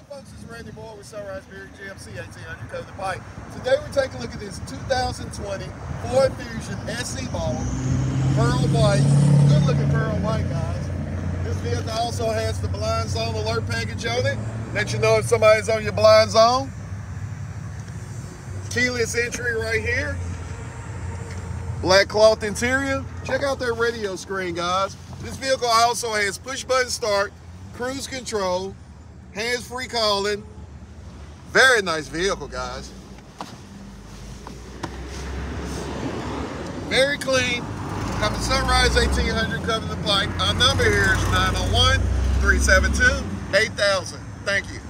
Hey folks, it's Randy Moore with Sunrise Buick GMC 1800 Covington Pike. Today we're taking a look at this 2020 Ford Fusion SE model, pearl white. Good looking pearl white, guys. This vehicle also has the blind zone alert package on it. Let you know if somebody's on your blind zone. Keyless entry right here. Black cloth interior. Check out their radio screen, guys. This vehicle also has push button start, cruise control, hands-free calling. Very nice vehicle, guys. Very clean. Coming Sunrise 1800 Covington Pike. Our number here is 901 372 8000. Thank you.